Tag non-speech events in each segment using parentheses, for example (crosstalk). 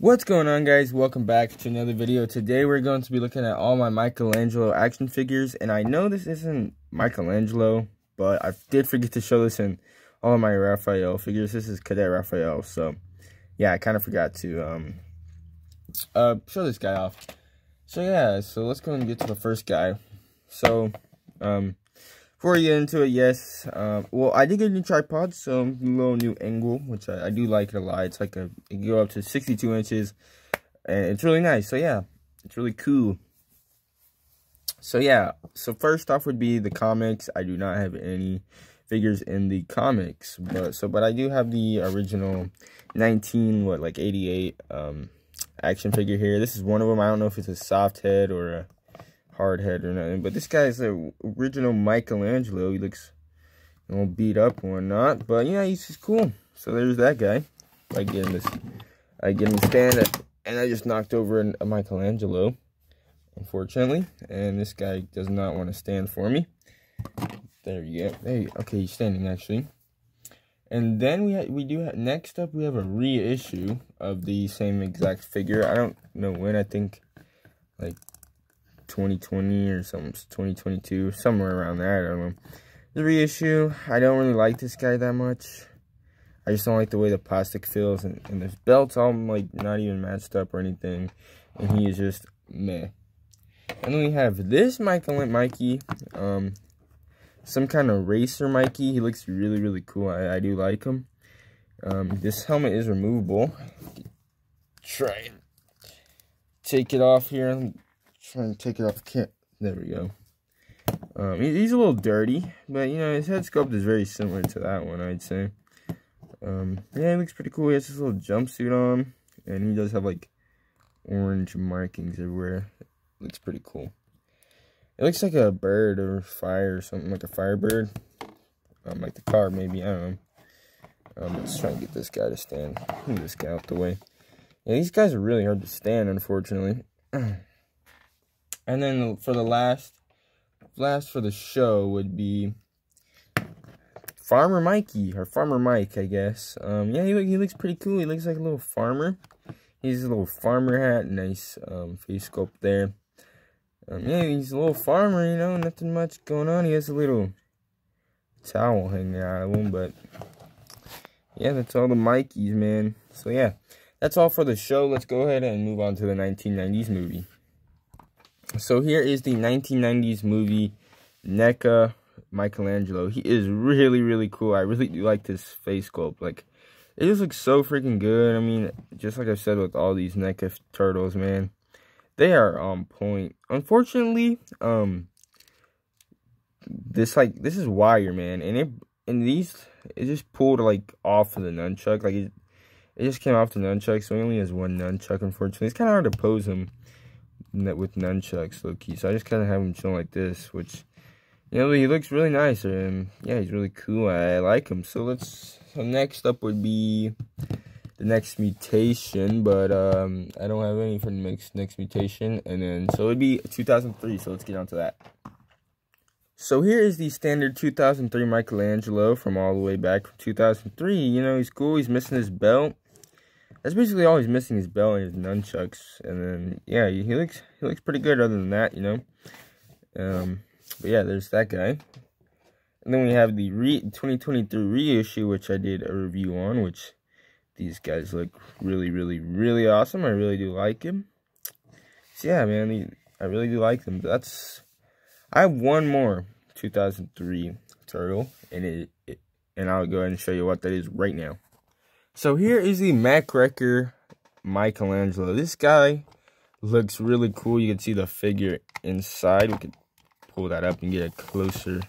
What's going on guys? Welcome back to another video. Today we're going to be looking at all my Michelangelo action figures. And I know this isn't Michelangelo, but I did forget to show this in all of my Raphael figures. This is Cadet Raphael. So yeah, I kind of forgot to um, uh, show this guy off. So yeah, so let's go and get to the first guy. So um, before we get into it, yes, uh, well, I did get a new tripod, so a little new angle, which I, I do like it a lot. It's like a, it go up to 62 inches, and it's really nice. So yeah, it's really cool. So yeah, so first off would be the comics. I do not have any figures in the comics, but so but I do have the original 19 what like 88 um action figure here. This is one of them. I don't know if it's a soft head or a hard head or nothing. But this guy's the original Michelangelo. He looks a little beat up or not. But yeah, he's just cool. So there's that guy. I get him this I get him to stand and I just knocked over a Michelangelo, unfortunately. And this guy does not want to stand for me. There you go. Hey, okay, he's standing actually. And then we we do have, next up we have a reissue of the same exact figure. I don't know when. I think like 2020 or something, 2022, somewhere around there. I don't know. The reissue, I don't really like this guy that much. I just don't like the way the plastic feels, and, and the belt's all like not even matched up or anything, and he is just meh. And then we have this Michael Mikey, um, some kind of racer Mikey. He looks really, really cool. I, I do like him. Um, this helmet is removable. Try and take it off here trying to take it off the There we go. Um, he's a little dirty, but, you know, his head sculpt is very similar to that one, I'd say. Um, yeah, he looks pretty cool. He has this little jumpsuit on, and he does have, like, orange markings everywhere. Looks pretty cool. It looks like a bird or fire or something, like a firebird. Um, like the car, maybe, I don't know. Um, let's try and get this guy to stand. Move this guy out the way. Yeah, these guys are really hard to stand, unfortunately. (clears throat) And then for the last, last for the show would be Farmer Mikey, or Farmer Mike, I guess. Um, yeah, he, he looks pretty cool. He looks like a little farmer. He's a little farmer hat, nice um, face sculpt there. Um, yeah, he's a little farmer, you know, nothing much going on. He has a little towel hanging out of him, but yeah, that's all the Mikeys, man. So yeah, that's all for the show. Let's go ahead and move on to the 1990s movie. So here is the 1990s movie NECA Michelangelo. He is really, really cool. I really do like this face sculpt. Like, it just looks so freaking good. I mean, just like I said with all these NECA turtles, man. They are on point. Unfortunately, um, this, like, this is wire, man. And it, and these, it just pulled, like, off of the nunchuck. Like, it, it just came off the nunchuck, so he only has one nunchuck, unfortunately. It's kind of hard to pose him with nunchucks, low key. So I just kind of have him chilling like this, which, you know, he looks really nice. And yeah, he's really cool. I, like him. So let's, so next up would be the next mutation, but um, I don't have any for the next, next mutation. And then, so it'd be 2003. So let's get on to that. So here is the standard 2003 Michelangelo from all the way back from 2003. You know, he's cool. He's missing his belt that's basically all he's missing his belt and his nunchucks. And then yeah, he looks he looks pretty good other than that, you know. Um, but yeah, there's that guy. And then we have the re 2023 reissue, which I did a review on, which these guys look really, really, really awesome. I really do like him. So yeah, man, I really do like them. That's I have one more 2003 turtle, and it, it and I'll go ahead and show you what that is right now. So here is the Mac Wrecker Michelangelo. This guy looks really cool. You can see the figure inside. We can pull that up and get a closer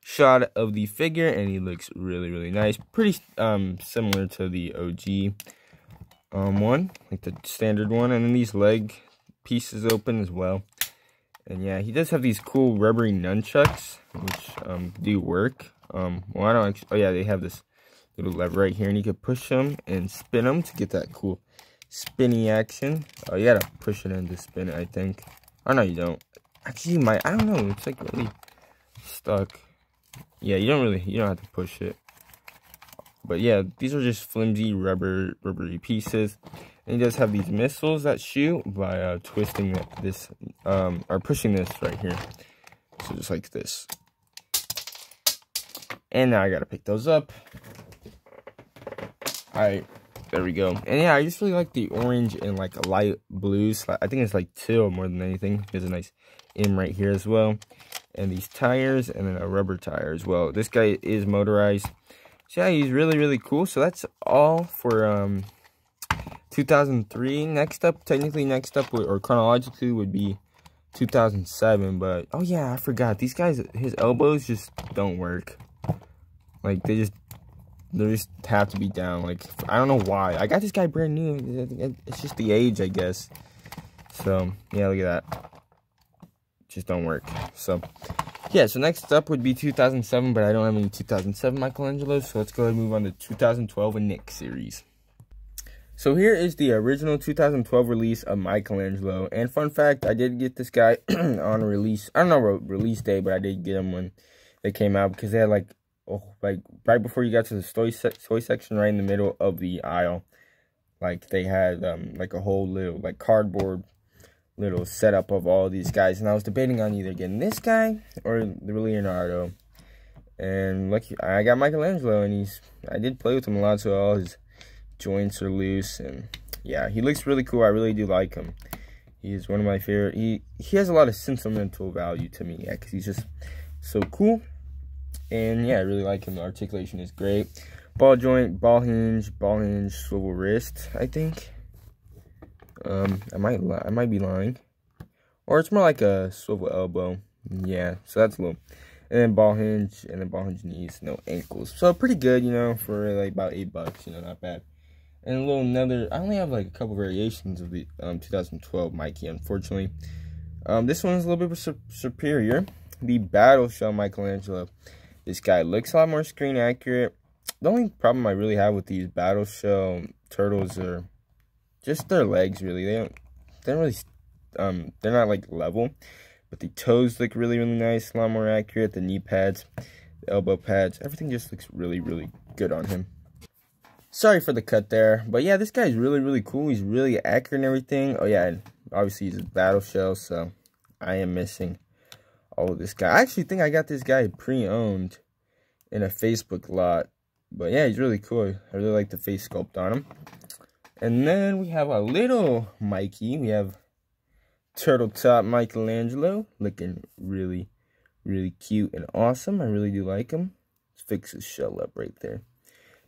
shot of the figure. And he looks really, really nice. Pretty um, similar to the OG um, one. Like the standard one. And then these leg pieces open as well. And yeah, he does have these cool rubbery nunchucks. Which um, do work. Um, well, I don't actually... Oh, yeah, they have this little lever right here and you can push them and spin them to get that cool spinny action. Oh you gotta push it in to spin it i think. Oh no you don't. Actually you might. I don't know. It's like really stuck. Yeah you don't really you don't have to push it. But yeah these are just flimsy rubber rubbery pieces. And he does have these missiles that shoot by uh, twisting this, um, or pushing this right here. So just like this. And now I gotta pick those up. Alright, there we go. And yeah, I just really like the orange and like light blues. I think it's like teal more than anything. There's a nice M right here as well. And these tires and then a rubber tire as well. This guy is motorized. So yeah, he's really, really cool. So that's all for um 2003. Next up, technically next up, or chronologically, would be 2007. But, oh yeah, I forgot. These guys, his elbows just don't work. Like, they just, just have to be down. Like, I don't know why. I got this guy brand new. It's just the age, I guess. So, yeah, look at that. Just don't work. So, yeah, so next up would be 2007, but I don't have any 2007 Michelangelo. So let's go ahead and move on to 2012 and Nick series. So here is the original 2012 release of Michelangelo. And fun fact, I did get this guy (clears throat) on release. I don't know release day, but I did get him when they came out because they had like, oh, like right before you got to the toy, se toy section, right in the middle of the aisle, like they had um like a whole little like cardboard little setup of all these guys. And I was debating on either getting this guy or the Leonardo. And lucky, I got Michelangelo, and he's I did play with him a lot, so all his joints are loose and yeah he looks really cool i really do like him he's one of my favorite he he has a lot of sentimental value to me yeah because he's just so cool and yeah i really like him. The articulation is great. Ball joint ball hinge ball hinge swivel wrist i think. Um i might i might be lying. Or it's more like a swivel elbow. Yeah so that's a little and then ball hinge and then ball hinge knees no ankles. So pretty good you know for like about eight bucks you know not bad. And a little another i only have like a couple variations of the um, 2012 mikey unfortunately. Um, this one is a little bit su superior. The battle shell michelangelo this guy looks a lot more screen accurate the only problem i really have with these battle shell turtles are just their legs really they don't they don't really um they're not like level but the toes look really really nice a lot more accurate the knee pads the elbow pads everything just looks really really good on him Sorry for the cut there. But yeah, this guy's really, really cool. He's really accurate and everything. Oh yeah, and obviously he's a battle shell, so I am missing of this guy. I actually think I got this guy pre-owned in a Facebook lot. But yeah, he's really cool. I really like the face sculpt on him. And then we have a little Mikey. We have Turtle Tots Michelangelo. Looking really, really cute and awesome. I really do like him. Let's fix his shell up right there.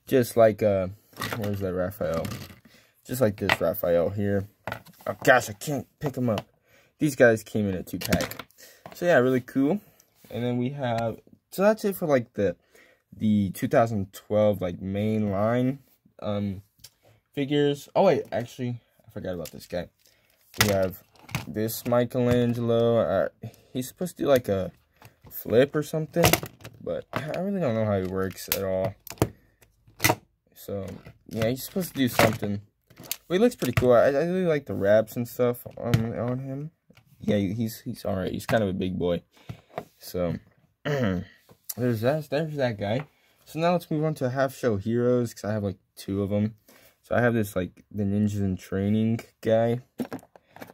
Just like, uh, where's that Raphael? Just like this Raphael here. Oh, gosh, I can't pick him up. These guys came in a two-pack. So, yeah, really cool. And then we have, so that's it for, like, the the 2012, like, main line um, figures. Oh, wait, actually, I forgot about this guy. We have this Michelangelo. Uh, he's supposed to do, like, a flip or something. But I really don't know how he works at all. So, yeah, he's supposed to do something. But he looks pretty cool. I, I really like the wraps and stuff on, on him. Yeah, he's he's alright. He's kind of a big boy. So, (clears throat) there's that, there's that guy. So now let's move on to half shell heroes, because I have like two of them. So I have this like the ninjas in training guy.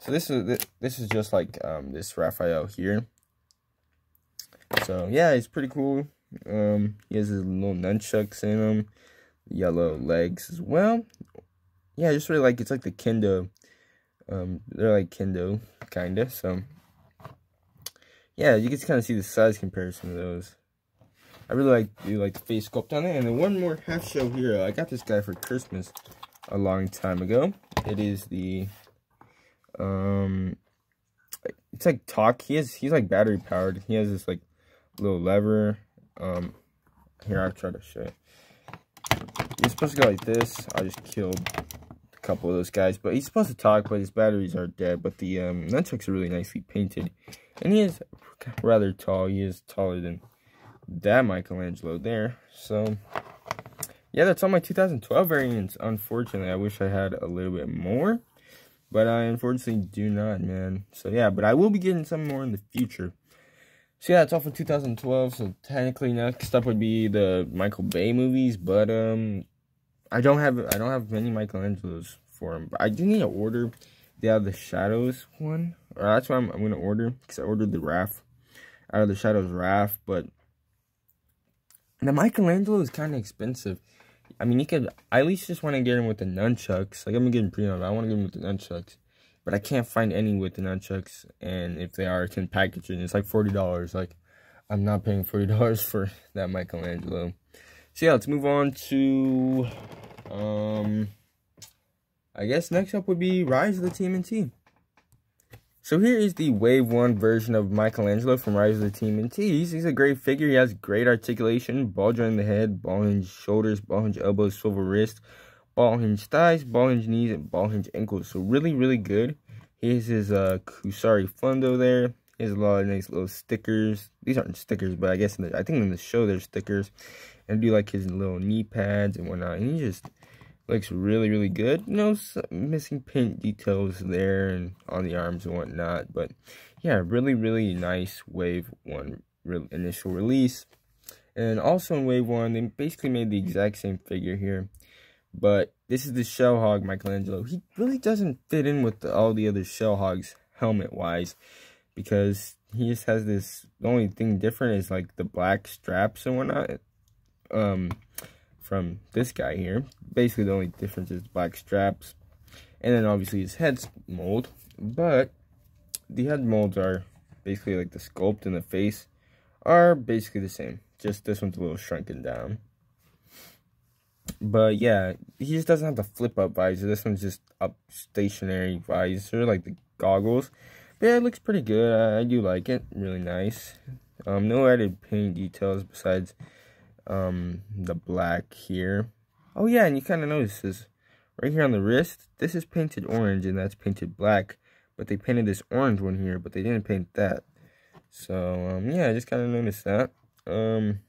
So this is this is just like um this Raphael here. So yeah, he's pretty cool. Um, he has his little nunchucks in him yellow legs as well. Yeah, I just really like it's like the kendo. Um, they're like kendo kinda. So yeah, you can kind of see the size comparison of those. I really like do like the face sculpt on it. And then one more half shell hero. I got this guy for Christmas a long time ago. It is the um it's like talk. He has he's like battery powered. He has this like little lever. Um here I'll try to show you. He's supposed to go like this. I just killed couple of those guys. But he's supposed to talk, but his batteries are dead. But the um, nunchucks are really nicely painted. And he is rather tall. He is taller than that Michelangelo there. So, yeah, that's all my 2012 variants. Unfortunately, I wish I had a little bit more. But I unfortunately do not, man. So, yeah, but I will be getting some more in the future. So yeah, that's all for 2012. So technically next up would be the Michael Bay movies, but um I don't have I don't have many Michelangelos for him. But I do need to order the Out of the Shadows one. Or that's what I'm, I'm to order. Because I ordered the Raph. Out of the Shadows Raph. But the Michelangelo is kind of expensive. I mean, you could, I at least just want to get him with the nunchucks. Like, I'm getting pre-owned, I want to get him with the nunchucks. But I can't find any with the nunchucks. And if they are, it's in packaging. It's like $40. Like, I'm not paying $40 (laughs) for that Michelangelo. So, yeah, let's move on to, um, I guess next up would be Rise of the TMNT. So here is the Wave 1 version of Michelangelo from Rise of the TMNT. He's, he's a great figure. He has great articulation, ball joint in the head, ball hinge shoulders, ball hinge elbows, swivel wrist, ball hinge thighs, ball hinge knees, and ball hinge ankles. So really, really good. Here's his uh, Kusari Fundo there. He has a lot of nice little stickers. These aren't stickers, but I guess the, I think in the show there's stickers. And do like his little knee pads and whatnot. And he just looks really really good. You know missing paint details there and on the arms and whatnot but yeah really really nice wave one re initial release. And also in wave one they basically made the exact same figure here but this is the shell hog michelangelo. He really doesn't fit in with the, all the other shell hogs helmet wise because he just has this the only thing different is like the black straps and whatnot um from this guy here. Basically, the only difference is black straps. And then obviously his head mold. But the head molds are basically like the sculpt and the face are basically the same. Just this one's a little shrunken down. But yeah, he just doesn't have the flip up visor. This one's just up stationary visor, like the goggles. But yeah, it looks pretty good. I, I do like it. Really nice. Um, no added paint details besides um, the black here. Oh yeah, and you kind of notice this right here on the wrist. This is painted orange and that's painted black. But they painted this orange one here, but they didn't paint that. So, um, yeah, I just kind of noticed that. Um,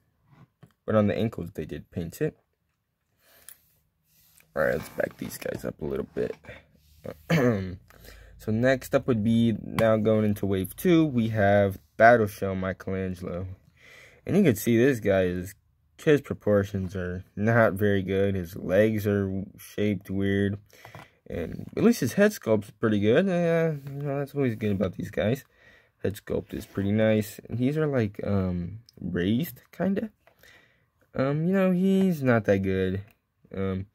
but on the ankles, they did paint it. Alright, let's back these guys up a little bit. (clears throat) so next up would be, now going into wave 2, we have Battle Shell Michelangelo. And you can see this guy is his proportions are not very good. His legs are shaped weird. And at least his head sculpt's pretty good. Yeah, you know, that's always good about these guys. Head sculpt is pretty nice. And these are like um raised kinda. Um, you know, he's not that good. Um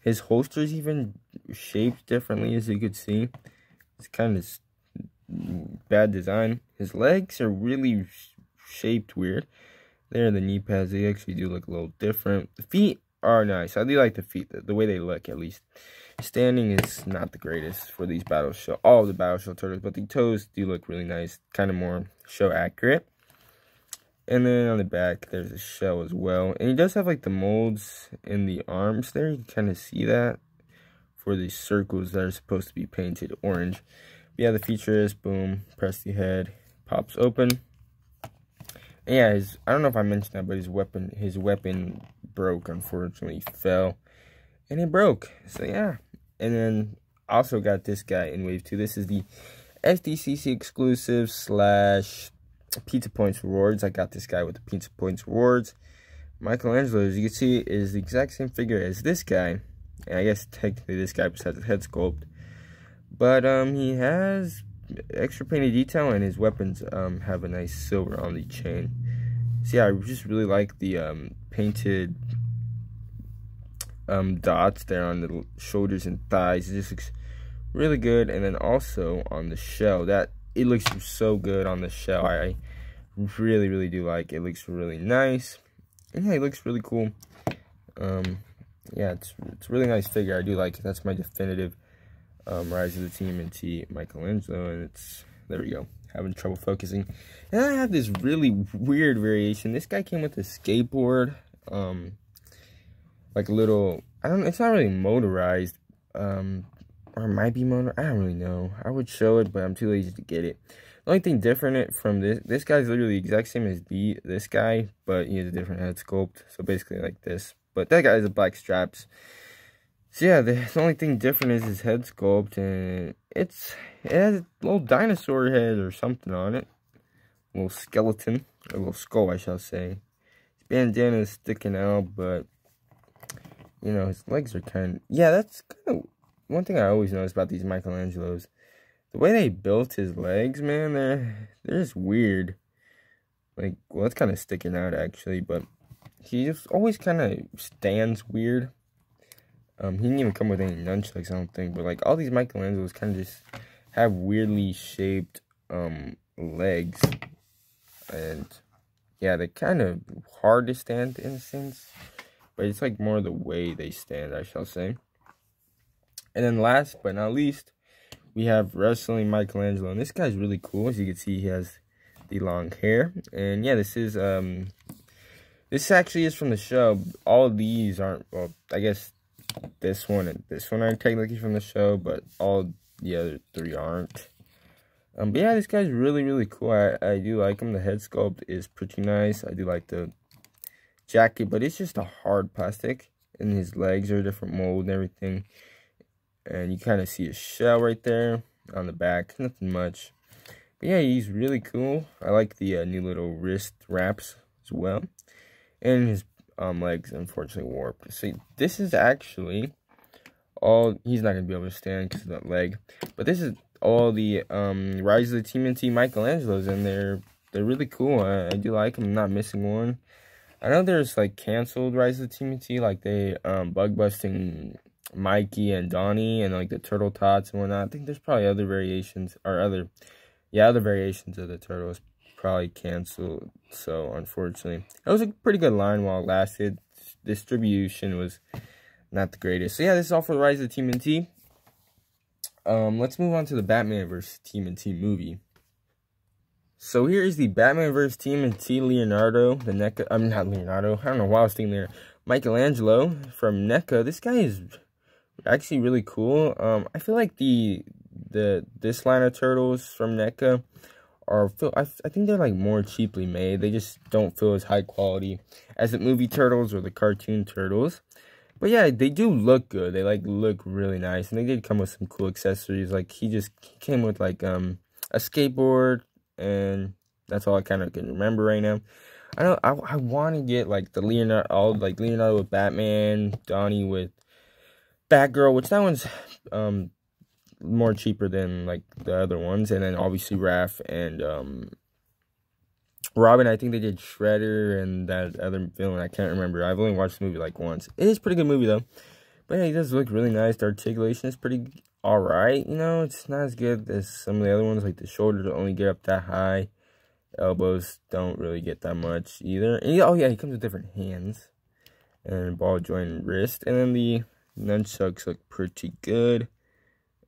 his holster's even shaped differently as you could see. It's kind of bad design. His legs are really shaped weird. There, the knee pads, they actually do look a little different. The feet are nice. I do like the feet, the, the way they look at least. Standing is not the greatest for these battle shell, all the battle shell turtles, but the toes do look really nice, kind of more show accurate. And then on the back, there's a shell as well. And he does have like the molds in the arms there. You can kind of see that for the circles that are supposed to be painted orange. But yeah, the feature is boom, press the head, pops open yeah, his, I don't know if I mentioned that, but his weapon, his weapon broke, unfortunately, fell, and it broke. So yeah, and then also got this guy in Wave 2. This is the SDCC exclusive slash Pizza Points rewards. I got this guy with the Pizza Points rewards. Michelangelo, as you can see, is the exact same figure as this guy. And I guess technically this guy besides the head sculpt. But um, he has extra painted detail and his weapons um, have a nice silver on the chain. So yeah, I just really like the um, painted um, dots there on the shoulders and thighs. It just looks really good. And then also on the shell, that it looks so good on the shell. I really, really do like it. looks really nice. And yeah, it looks really cool. Um, yeah, it's, it's really nice figure. I do like it. That's my definitive um, Rise of the TMNT. Michelangelo, and it's, there we go, having trouble focusing. And I have this really weird variation. This guy came with a skateboard, um, like a little, I don't it's not really motorized, um, or might be motor, I don't really know. I would show it, but I'm too lazy to get it. The only thing different from this, this guy's literally the exact same as the this guy, but he has a different head sculpt, so basically like this. But that guy has a black straps. So yeah, the, the, only thing different is his head sculpt, and it's it has a little dinosaur head or something on it, a little skeleton, a little skull, I shall say. His bandana is sticking out, but you know his legs are kind. of... Yeah, that's kind of one thing I always notice about these Michelangelos, the way they built his legs, man, they're they're just weird. Like, well, kind of sticking out actually, but he just always kind of stands weird. Um, he didn't even come with any nunchucks, I don't think. But like all these Michelangelos kind of just have weirdly shaped um legs, and yeah, they're kind of hard to stand in a sense. But it's like more the way they stand, I shall say. And then last but not least, we have wrestling Michelangelo, and this guy's really cool. As you can see, he has the long hair, and yeah, this is um, this actually is from the show. All these aren't. Well, I guess this one and this one are technically from the show, but all the other three aren't. Um, but yeah, this guy's really, really cool. I, I do like him. The head sculpt is pretty nice. I do like the jacket, but it's just a hard plastic. And his legs are a different mold and everything. And you kind of see a shell right there on the back. Nothing much. But yeah, he's really cool. I like the uh, new little wrist wraps as well. And his um, legs unfortunately warped. See, this is actually all, he's not going to be able to stand because of that leg. But this is all the um, Rise of the TMNT Michelangelos, and they're, they're really cool. I, I do like them. I'm not missing one. I know there's, like, canceled Rise of the TMNT, like they um, bug busting Mikey and Donnie and, like, the Turtle Tots and whatnot. I think there's probably other variations, or other, yeah, other variations of the Turtles probably canceled. So unfortunately, it was a pretty good line while it lasted. Distribution was not the greatest. So yeah, this is all for the Rise of the TMNT. Um, let's move on to the Batman vs. TMNT movie. So here is the Batman vs. TMNT Leonardo, the NECA, I'm not Leonardo, I don't know why I was thinking there. Michelangelo from NECA. This guy is actually really cool. Um, I feel like the, the, this line of turtles from NECA are feel I, I think they're like more cheaply made. They just don't feel as high quality as the movie turtles or the cartoon turtles. But yeah, they do look good. They like look really nice, and they did come with some cool accessories. Like he just came with like um a skateboard, and that's all I kind of can remember right now. I know I I want to get like the Leonardo, all like Leonardo with Batman, Donnie with Batgirl, which that one's um more cheaper than like the other ones, and then obviously Raph and um, Robin. I think they did Shredder and that other villain. I can't remember. I've only watched the movie like once. It is pretty good movie though. But yeah, he does look really nice. The articulation is pretty alright. You know, it's not as good as some of the other ones. Like the shoulders only get up that high. Elbows don't really get that much either. He, oh yeah, he comes with different hands and ball joint wrist. And then the nunchucks look pretty good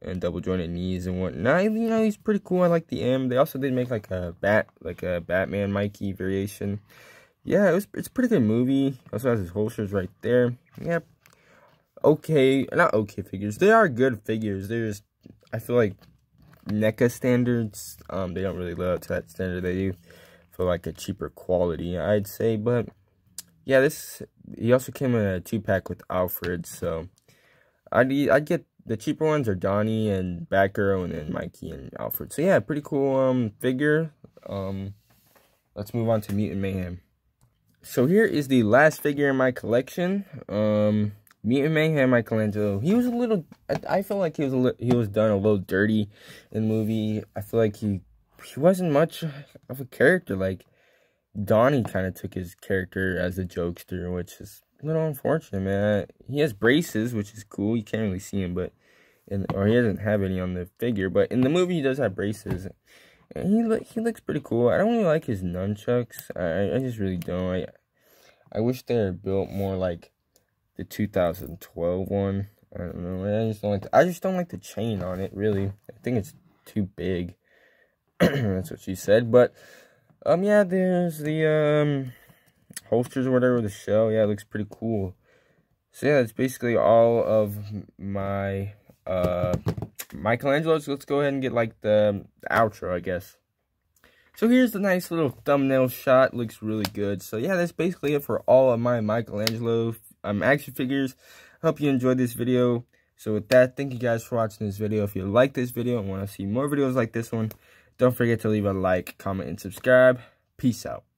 and double jointed knees and whatnot. You know, he's pretty cool. I like the M. They also did make like a bat, like a Batman Mikey variation. Yeah, it was. It's a pretty good movie. Also has his holsters right there. Yeah, okay, not okay figures. They are good figures. There's, I feel like NECA standards. Um, they don't really live up to that standard. They do for like a cheaper quality, I'd say. But yeah, this he also came in a two pack with Alfred, so I'd I'd get the cheaper ones are Donnie and Batgirl and then Mikey and Alfred. So yeah, pretty cool um figure. Um let's move on to Mutant Mayhem. So here is the last figure in my collection. Um Mutant Mayhem Michelangelo. He was a little I, I feel like he was a he was done a little dirty in the movie. I feel like he he wasn't much of a character like Donnie kind of took his character as a jokester, which is a little unfortunate, man. He has braces, which is cool. You can't really see him, but or he doesn't have any on the figure. But in the movie, he does have braces, and he look he looks pretty cool. I don't really like his nunchucks. I I just really don't. I I wish they were built more like the 2012 one. I don't know. I just don't like. The, I just don't like the chain on it. Really, I think it's too big. (clears throat) That's what she said. But um, yeah, there's the um holsters or whatever the shell. Yeah, it looks pretty cool. So yeah, that's basically all of my uh Michelangelo's. Let's go ahead and get like the, the outro, I guess. So here's the nice little thumbnail shot. Looks really good. So yeah, that's basically it for all of my Michelangelo um, action figures. Hope you enjoyed this video. So with that, thank you guys for watching this video. If you like this video and want to see more videos like this one, don't forget to leave a like, comment, and subscribe. Peace out.